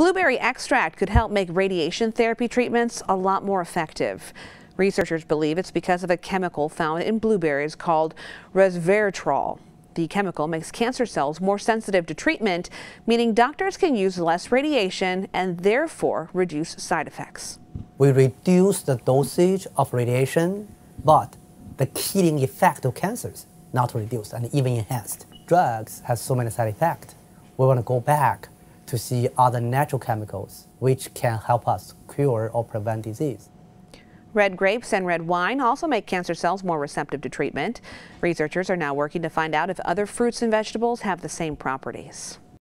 Blueberry extract could help make radiation therapy treatments a lot more effective. Researchers believe it's because of a chemical found in blueberries called resveratrol. The chemical makes cancer cells more sensitive to treatment, meaning doctors can use less radiation and therefore reduce side effects. We reduce the dosage of radiation, but the killing effect of cancers not reduced and even enhanced. Drugs have so many side effects. We want to go back to see other natural chemicals which can help us cure or prevent disease. Red grapes and red wine also make cancer cells more receptive to treatment. Researchers are now working to find out if other fruits and vegetables have the same properties.